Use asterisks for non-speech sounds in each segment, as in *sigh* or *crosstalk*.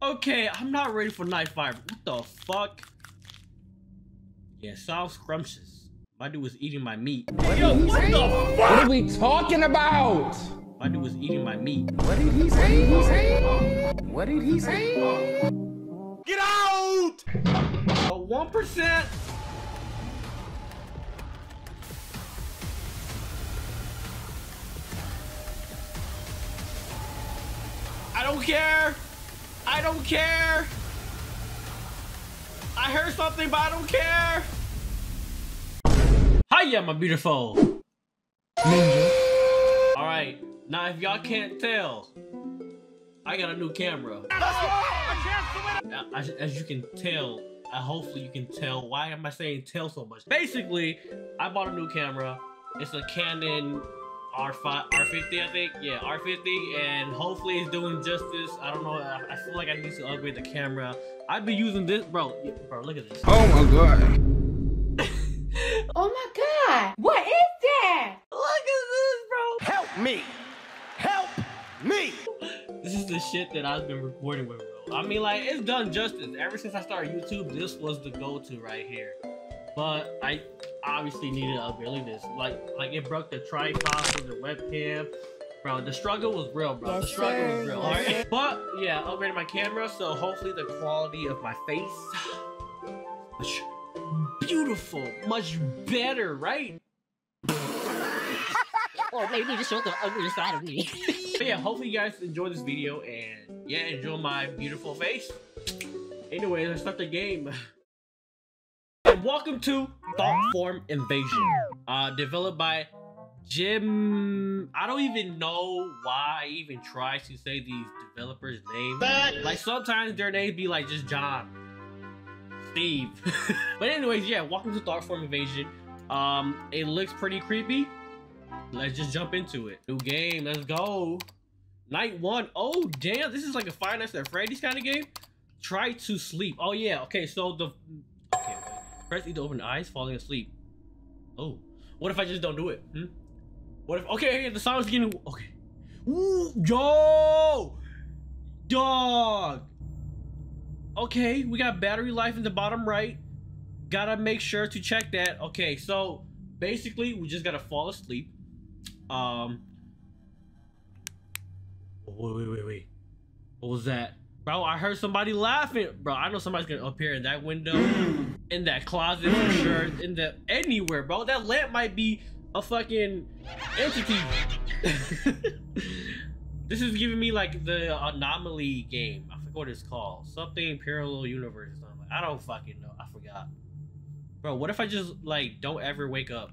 Okay, I'm not ready for night five. What the fuck? Yeah, sounds scrumptious. My dude was eating my meat. Yo, what the fuck? What are we talking about? My dude was eating my meat. What did he say? What did he say? Get out! A one percent. I don't care. I don't care. I heard something, but I don't care. Hiya, my beautiful. Ninja. All right, now if y'all can't tell, I got a new camera. As, as you can tell, uh, hopefully you can tell. Why am I saying tell so much? Basically, I bought a new camera. It's a Canon R5, R50, I think. Yeah, R50, and hopefully it's doing justice. I don't know. I, I feel like I need to upgrade the camera. I've been using this, bro. yeah, Bro, look at this. Oh my god. *laughs* Oh my god! What is that? Look at this, bro. Help me! Help me! This is the shit that I've been recording with, bro. I mean, like, it's done justice. Ever since I started YouTube, this was the go-to right here. But I obviously needed to upgrade. Look this. Like, like it broke the tripod for the webcam. Bro, the struggle was real, bro. the Yes, struggle was real. Yes, Alright. But yeah, upgraded my camera, so hopefully the quality of my face *sighs* much beautiful, much better, right? *laughs* Oh, or maybe just show the ugly side of me. *laughs* But yeah, hopefully you guys enjoy this video and yeah, enjoy my beautiful face. Anyway, let's start the game. *laughs* And welcome to Thoughtform Invasion. Uh, developed by Jim. I don't even know why I even try to say these developers' names. Like sometimes their names be like just John, Steve. *laughs* but anyways, yeah, welcome to Thoughtform Invasion. Um, it looks pretty creepy. Let's just jump into it. New game, let's go. Night one. Oh, damn, this is like a Five Nights at Freddy's kind of game. Try to sleep. Oh, yeah, okay, so the... Press E to open eyes, falling asleep. Oh, what if I just don't do it? Hmm? What if... Okay, the sound's getting... Okay. Ooh, yo! Dog! Okay, we got battery life in the bottom right. Gotta make sure to check that. Okay, so basically, we just gotta fall asleep. Um. Wait, wait, wait, wait. What was that? Bro, I heard somebody laughing. Bro, I know somebody's gonna appear in that window, *clears throat* in that closet for sure, in the anywhere, bro. That lamp might be a fucking entity. *laughs* this is giving me like the anomaly game. I forgot what it's called. Something parallel universe or something. I don't fucking know. I forgot. Bro, what if I just like don't ever wake up?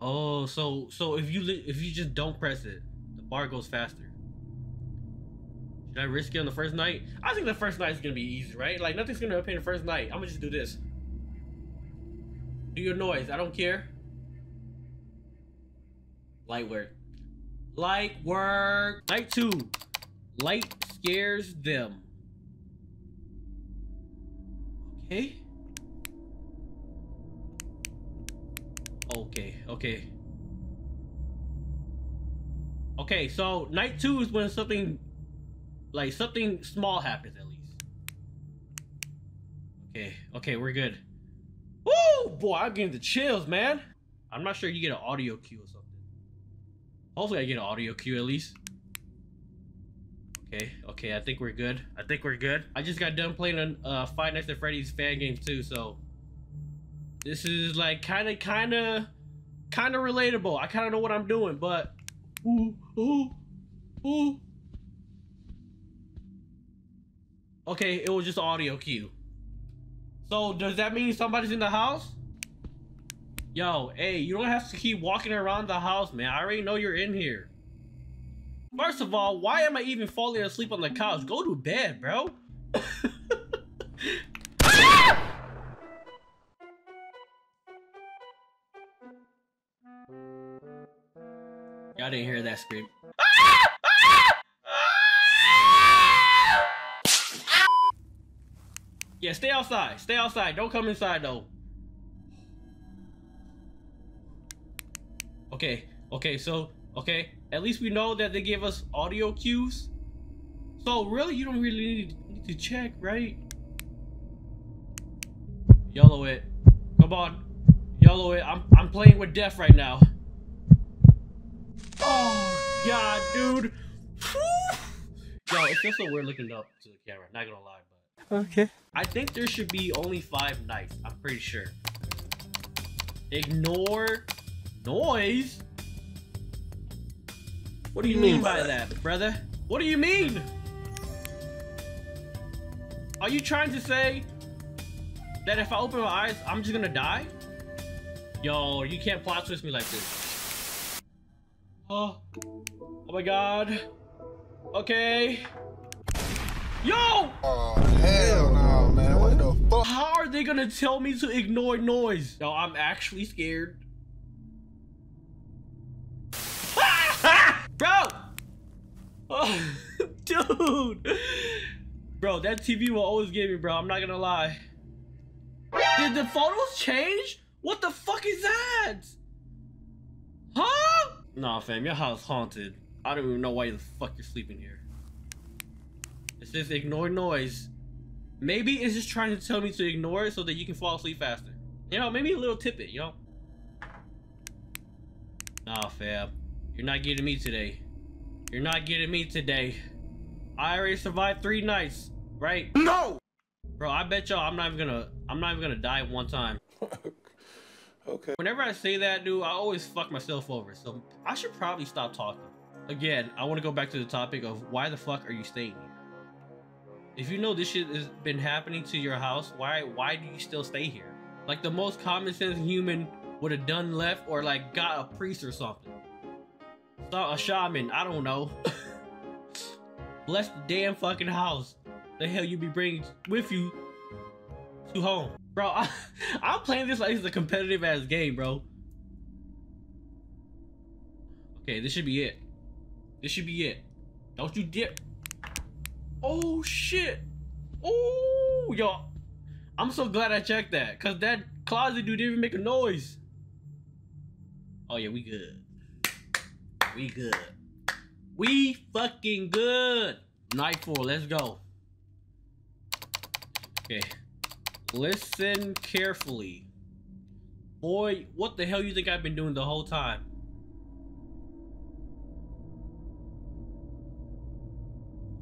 Oh, so so if you if you just don't press it, the bar goes faster. Should I risk it on the first night? I think the first night is gonna be easy, right? Like nothing's gonna appear the first night. I'm gonna just do this. Do your noise. I don't care. Light work. Light work. Night two. Light scares them. Okay. Okay, okay. Okay, so night two is when something like something small happens at least. Okay, okay, we're good. Woo! Boy, I'm getting the chills, man. I'm not sure you get an audio cue or something. Hopefully I get an audio cue at least. Okay, okay, I think we're good. I think we're good. I just got done playing a uh, Five Nights at Freddy's fan game too, so this is like kind of, kind of, kind of relatable. I kind of know what I'm doing, but ooh, ooh, ooh. Okay, it was just audio cue. So does that mean somebody's in the house? Yo, hey, you don't have to keep walking around the house, man. I already know you're in here. First of all, why am I even falling asleep on the couch? Go to bed, bro. *laughs* Y'all didn't hear that scream. Yeah, stay outside. Stay outside. Don't come inside though. Okay, okay, so okay, at least we know that they give us audio cues. So really, you don't really need, need to check, right? Yellow it. Come on. Yellow it. I'm I'm playing with death right now. Oh god, dude. Yo, it feels so weird looking up to the camera, not gonna lie, Okay. I think there should be only five nights. I'm pretty sure. Ignore noise. What do you mean by that, brother? What do you mean? Are you trying to say that if I open my eyes, I'm just gonna die? Yo, you can't plot twist me like this. Oh, oh my god. Okay. Yo! Oh, hell no, man. How are they gonna tell me to ignore noise? Yo, I'm actually scared. *laughs* Bro! Oh, *laughs* dude! Bro, that TV will always get me, bro. I'm not gonna lie. Did the photos change? What the fuck is that? Huh? Nah, fam, your house haunted. I don't even know why the fuck you're sleeping here. It says ignore noise. Maybe it's just trying to tell me to ignore it so that you can fall asleep faster. You know, maybe a little tidbit, you know? Nah, fam. You're not getting me today. You're not getting me today. I already survived three nights, right? No! Bro, I bet y'all I'm not even gonna I'm not even gonna die one time. *laughs* Okay. Whenever I say that, dude, I always fuck myself over. So I should probably stop talking. Again, I want to go back to the topic of why the fuck are you staying here? If you know this shit has been happening to your house, why why do you still stay here? Like the most common sense human would have done left or like got a priest or something. A shaman, I don't know. *laughs* Bless the damn fucking house. The hell you be bringing with you to home? Bro, I, *laughs* I'm playing this like it's a competitive ass game, bro. Okay, this should be it. This should be it. Don't you dip. Oh shit. Oh, yo. I'm so glad I checked that. Cause that closet dude didn't even make a noise. Oh yeah, we good. We good. We fucking good. Night four, let's go. Okay. Listen carefully. Boy, what the hell you think I've been doing the whole time?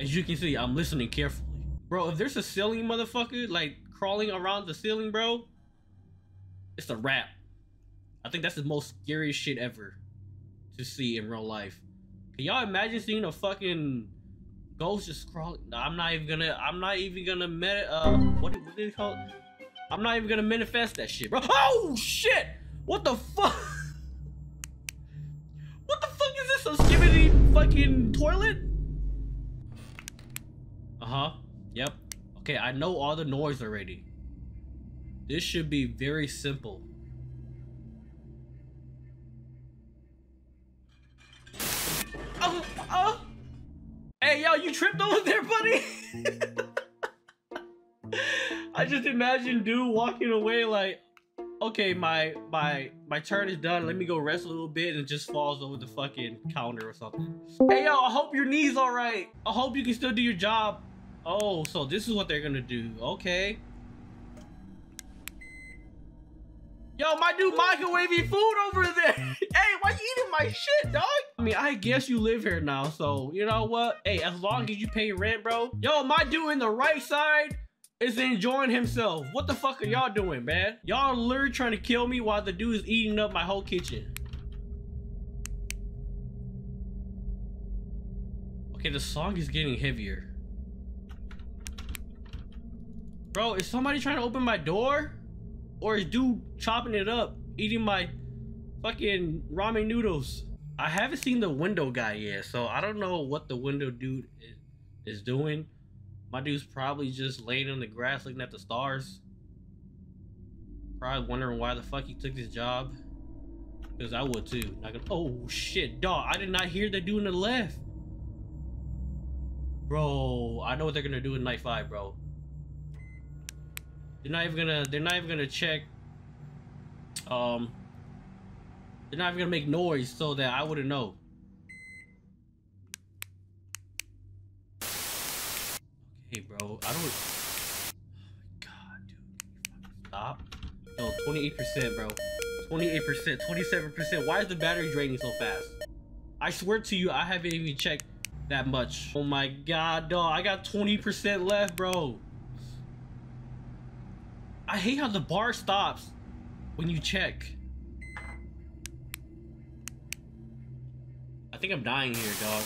As you can see, I'm listening carefully. Bro, if there's a ceiling motherfucker, like, crawling around the ceiling, bro, it's a wrap. I think that's the most scariest shit ever to see in real life. Can y'all imagine seeing a fucking ghost just crawling? I'm not even gonna, I'm not even gonna, uh, what, what did it call? I'm not even gonna manifest that shit, bro. Oh, shit! What the fuck? *laughs* What the fuck is this? A Skibidi fucking toilet? Uh-huh. Yep. Okay, I know all the noise already. This should be very simple. Oh, oh. Hey, yo, you tripped over there, buddy? *laughs* I just imagine dude walking away like, okay, my my my turn is done. Let me go rest a little bit and just falls over the fucking counter or something. Hey yo, I hope your knee's all right. I hope you can still do your job. Oh, so this is what they're gonna do. Okay. Yo, my dude microwaving food over there. *laughs* hey, why you eating my shit, dog? I mean, I guess you live here now, so you know what? Hey, as long as you pay rent, bro. Yo, my dude in the right side is enjoying himself. What the fuck are y'all doing, man? Y'all literally trying to kill me while the dude is eating up my whole kitchen. Okay, the song is getting heavier. Bro, is somebody trying to open my door? Or is dude chopping it up, eating my fucking ramen noodles? I haven't seen the window guy yet, so I don't know what the window dude is, doing. My dude's probably just laying on the grass looking at the stars. Probably wondering why the fuck he took this job. Because I would too. Oh shit, dog. I did not hear the dude on the left. Bro, I know what they're gonna do in night five, bro. They're not even gonna they're not even gonna check um they're not even gonna make noise so that I wouldn't know. Hey, bro, I don't. Oh my god, dude. Stop. No, 28%, bro. 28%, 27%. Why is the battery draining so fast? I swear to you, I haven't even checked that much. Oh my god, dog. I got 20% left, bro. I hate how the bar stops when you check. I think I'm dying here, dog.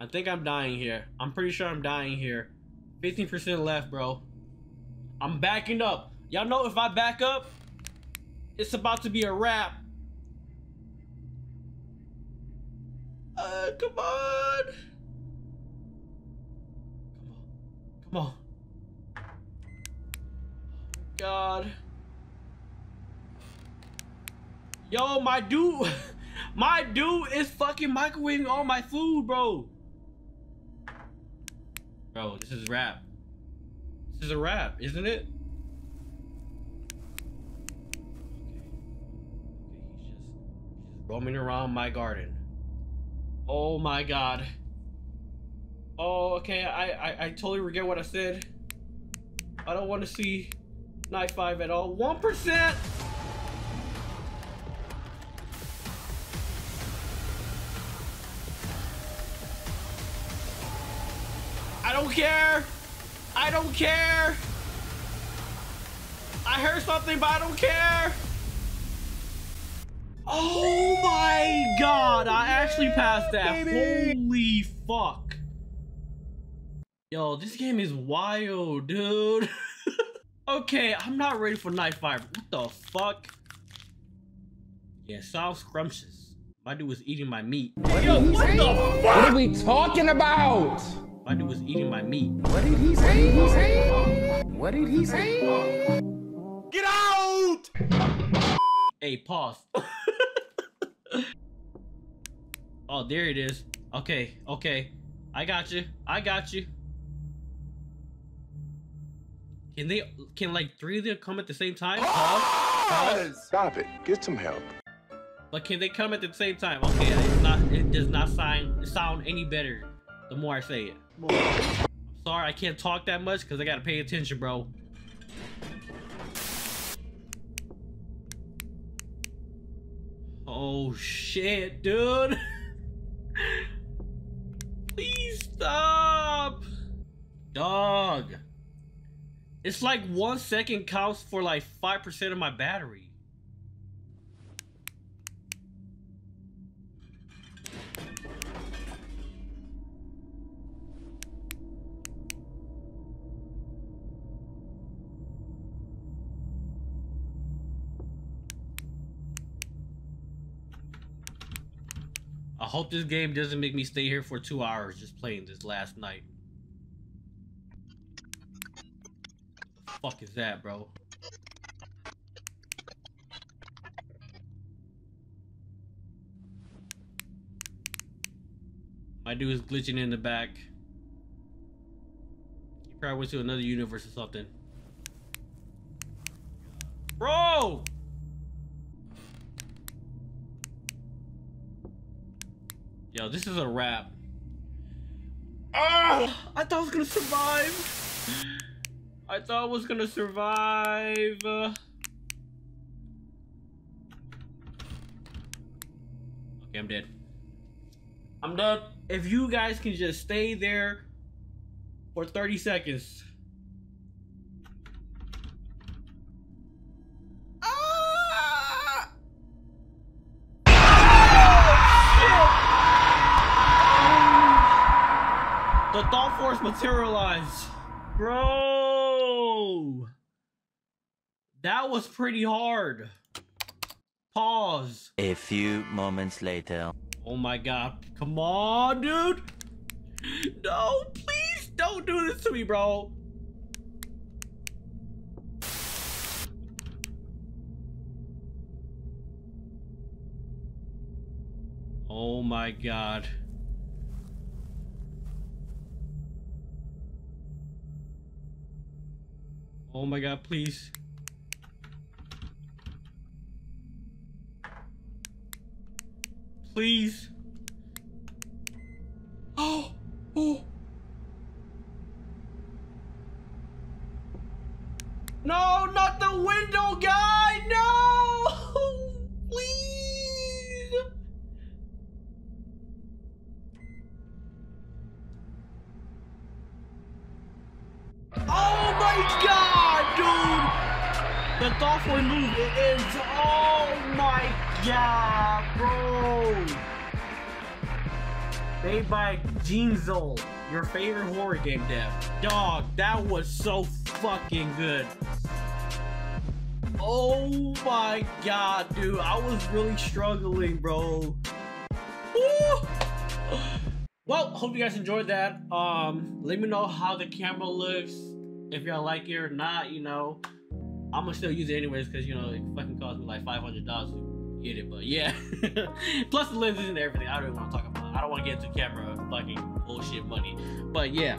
I think I'm dying here. I'm pretty sure I'm dying here. 15% left, bro. I'm backing up. Y'all know if I back up, it's about to be a wrap. Uh, come on. Come on. Come on. God. Yo, my dude. *laughs* My dude is fucking microwaving all my food, bro. Bro, this is rap. This is a rap, isn't it? Roaming around my garden. Oh my god. Oh, okay, I, I, I totally forget what I said. I don't want to see Night 5 at all. 1%! I don't care. I don't care. I heard something, but I don't care. Oh my god, I actually passed that. Holy fuck. Yo, this game is wild, dude. *laughs* okay, I'm not ready for night five. What the fuck? Yeah, sounds scrumptious. My dude was eating my meat. Yo, what the fuck? What are we talking about? My dude was eating my meat. What did he say? What did he say? Get out! Hey, pause. *laughs* oh, there it is. Okay, okay. I got you. I got you. Can they, can like three of them come at the same time? Pause. Pause. Stop it. Get some help. But can they come at the same time? Okay, it's not, it does not sound, sound any better the more I say it. I'm sorry, I can't talk that much because I gotta pay attention, bro. Oh shit, dude. *laughs* Please stop. Dog. It's like one second counts for like 5% of my battery. I hope this game doesn't make me stay here for two hours just playing this last night. Fuck is that, bro? My dude is glitching in the back. He probably went to another universe or something. Bro! Yo, this is a wrap. Ah! I thought I was gonna survive. I thought I was gonna survive. Uh, Okay, I'm dead. I'm done. If you guys can just stay there for 30 seconds. Ah! The thought force materialized. Bro. That was pretty hard. Pause. A few moments later. Oh my god. Come on, dude. No, please don't do this to me, bro. Oh my god. Oh my god, please. Please. Oh! Oh! No, not the window guy! No! *laughs* Please! Oh my god, dude! The thoughtful move is... Oh my god, bro! Made by Jinzel, your favorite horror game dev. Dog, that was so fucking good. Oh my god, dude. I was really struggling, bro. Woo! Well, hope you guys enjoyed that. Um, let me know how the camera looks. If y'all like it or not, you know. I'm gonna still use it anyways because you know it fucking cost me like five hundred dollars to get it. But yeah, *laughs* plus the lenses and everything. I don't even want to talk about. I don't want to get into camera fucking bullshit money. But yeah,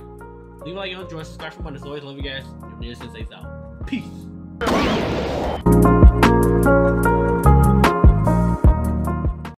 leave a like, you enjoy, subscribe for money. As always, love you guys. Your senseis out. Peace.